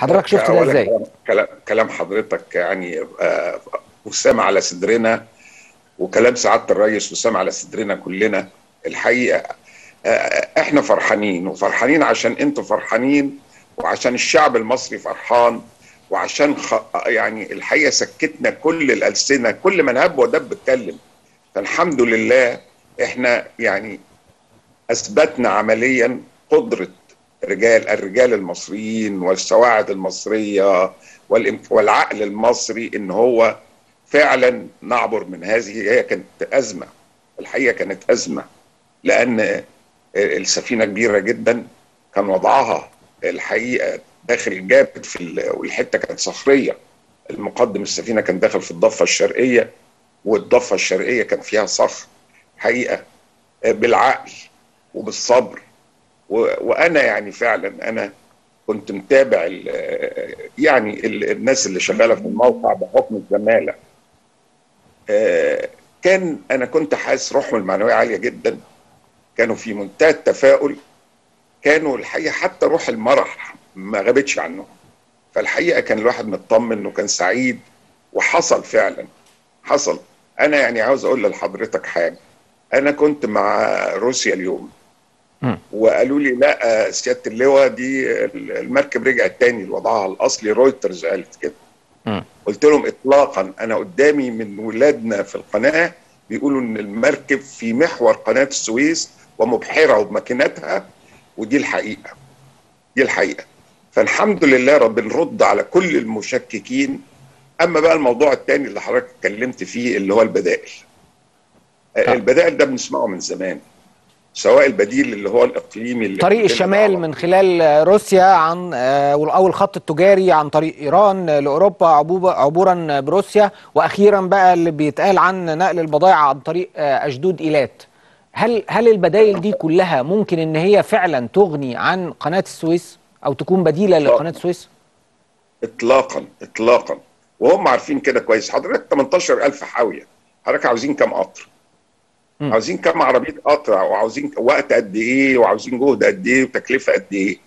حضرتك شفت ده إزاي؟ كلام- كلام حضرتك يعني آه، وسام على صدرنا وكلام سعادة الرئيس وسام على صدرنا كلنا الحقيقة آه، إحنا فرحانين وفرحانين عشان أنتوا فرحانين وعشان الشعب المصري فرحان وعشان خ... يعني الحقيقة سكتنا كل الألسنة كل من هب ودب اتكلم فالحمد لله إحنا يعني أثبتنا عمليا قدرة رجال الرجال المصريين والسواعد المصرية والعقل المصري إن هو فعلا نعبر من هذه. هي كانت أزمة. الحقيقة كانت أزمة لأن السفينة كبيرة جدا كان وضعها الحقيقة داخل جامد في ال- والحتة كانت صخرية. المقدم السفينة كان داخل في الضفة الشرقية والضفة الشرقية كان فيها صخر. حقيقه بالعقل وبالصبر وأنا يعني فعلا أنا كنت متابع يعني ال- الناس اللي شغالة في الموقع بحكم الزمالة. آه، كان أنا كنت حاسس روحهم المعنوية عالية جدا. كانوا في منتهى التفاؤل. كانوا الحقيقة حتى روح المرح ما غابتش عنهم. فالحقيقة كان الواحد مطمن وكان سعيد وحصل فعلا. حصل. أنا يعني عاوز أقول لحضرتك حاجة. أنا كنت مع روسيا اليوم. وقالوا لي لا آه، سيادة اللواء دي المركب رجعت تاني لوضعها الأصلي رويترز قالت كده. قلت لهم اطلاقا أنا قدامي من ولادنا في القناة بيقولوا إن المركب في محور قناة السويس ومبحرة وبماكيناتها ودي الحقيقة دي الحقيقة. فالحمد لله رب نرد على كل المشككين. أما بقى الموضوع الثاني اللي حضرتك اتكلمت فيه اللي هو البدائل. آه. البدائل ده بنسمعه من زمان. سواء البديل اللي هو الإقليمي اللي طريق الشمال. من خلال روسيا عن آه، أو الخط التجاري عن طريق إيران لأوروبا عبورا بروسيا وأخيرا بقى اللي بيتقال عن نقل البضائع عن طريق آه، أشدود إيلات هل هل البدائل دي كلها ممكن إن هي فعلا تغني عن قناة السويس أو تكون بديلة. لقناة السويس؟ اطلاقا اطلاقا وهم عارفين كده كويس حضرتك 18000 حاوية حضرتك عاوزين كام قطر عاوزين كام عربية قطر وعاوزين وقت قد إيه وعاوزين جهد قد إيه وتكلفة قد إيه.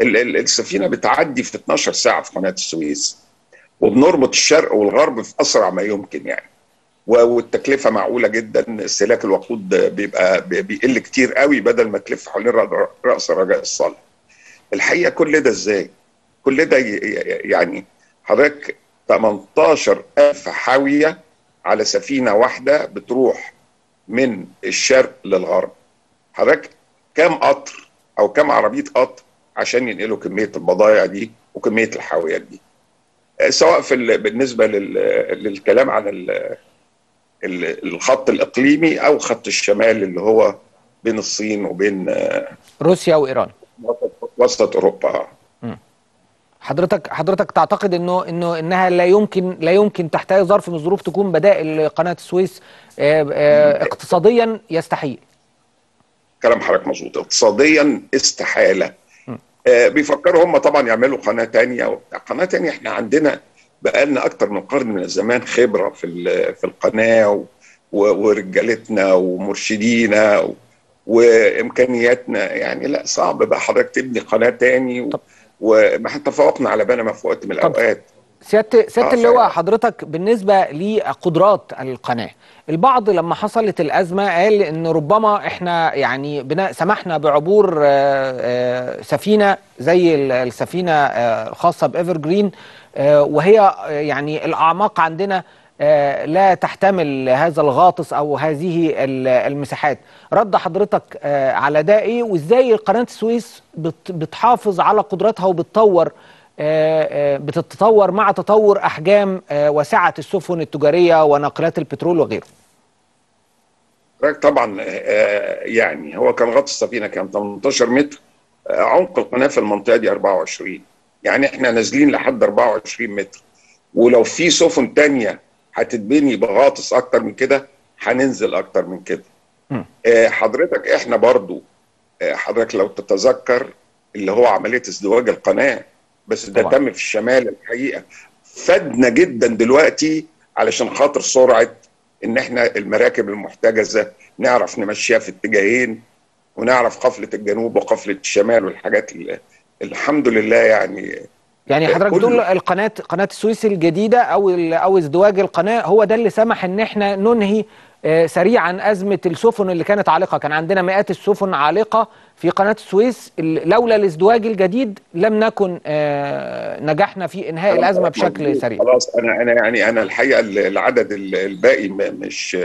ال- ال- السفينة بتعدي في 12 ساعة في قناة السويس وبنربط الشرق والغرب في أسرع ما يمكن يعني. والتكلفة معقولة جدا استهلاك الوقود بيبقى بي- بيقل كتير قوي بدل ما تلف حوالين رأس رجاء الصالح الحقيقة كل ده إزاي؟ كل ده يعني حضرتك 18000 حاوية على سفينة واحدة بتروح من الشرق للغرب. حضرتك كام قطر أو كام عربية قطر عشان ينقلوا كمية البضائع دي وكمية الحاويات دي؟ آه، سواء في ال- بالنسبة لل- للكلام عن ال- ال- الخط الإقليمي أو خط الشمال اللي هو بين الصين وبين آه، روسيا وإيران. وسط- وسط أوروبا. حضرتك حضرتك تعتقد إنه إنه إنها لا يمكن لا يمكن تحت اي ظرف من الظروف تكون بدائل لقناة السويس آه، آه، اقتصاديا يستحيل؟ كلام حضرتك مظبوط. اقتصاديا استحالة. آه بيفكروا هم طبعا يعملوا قناة تانية. وبتاع قناة تانية إحنا عندنا بقالنا أكتر من قرن من الزمان خبرة في في القناة ورجالتنا ومرشدينا وإمكانياتنا. يعني لا صعب بقى حضرتك تبني قناة تاني و- طب. وما إحنا تفوقنا على بالنا في وقت من الأوقات سياده سيادة آه، اللواء. حضرتك بالنسبة لقدرات القناة البعض لما حصلت الأزمة قال إن ربما إحنا يعني بنا سمحنا بعبور آه، آه، سفينة زي ال- السفينة آه، الخاصه بايفر جرين آه، وهي آه، يعني الأعماق عندنا آه، لا تحتمل هذا الغاطس أو هذه ال- المساحات. رد حضرتك آه، على ده إيه وإزاي قناة السويس بت- بتحافظ على قدراتها وبتطور آه، آه، بتتطور مع تطور أحجام آه، وسعه السفن التجارية وناقلات البترول وغيره. طبعا آه، يعني هو كان غطس السفينه كان 18 متر. آه، عمق القناة في المنطقة دي 24 يعني إحنا نازلين لحد 24 متر. ولو في سفن تانية هتتبني بغاطس أكتر من كده هننزل أكتر من كده. آه، حضرتك إحنا برضو آه، حضرتك لو تتذكر اللي هو عملية ازدواج القناة بس ده طبعا. تم في الشمال الحقيقة فادنا جدا دلوقتي علشان خاطر سرعة إن إحنا المراكب المحتجزة نعرف نمشيها في اتجاهين ونعرف قفلة الجنوب وقفلة الشمال والحاجات اللي الحمد لله يعني يعني حضرتك كله. بتقول القناة قناة السويس الجديدة أو ال- أو ازدواج القناة هو ده اللي سمح إن إحنا ننهي آه، سريعا أزمة السفن اللي كانت عالقة كان عندنا مئات السفن عالقة في قناة السويس ال- لولا الازدواج الجديد لم نكن آه، نجحنا في إنهاء الأزمة بشكل. سريع خلاص أنا أنا يعني أنا الحقيقة ال- العدد ال- الباقي مش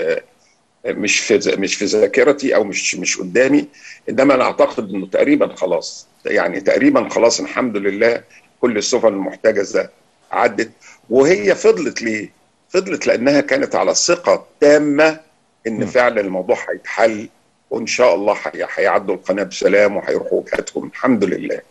مش في مش في ذاكرتي أو مش مش قدامي إنما أنا أعتقد إنه تقريبا خلاص يعني تقريبا خلاص الحمد لله كل السفن المحتجزة عدت وهي فضلت ليه؟ فضلت لأنها كانت على ثقة تامة إن م. فعلا الموضوع هيتحل وإن شاء الله هي- هيعدوا القناة بسلام وهيروحوا وجهاتهم الحمد لله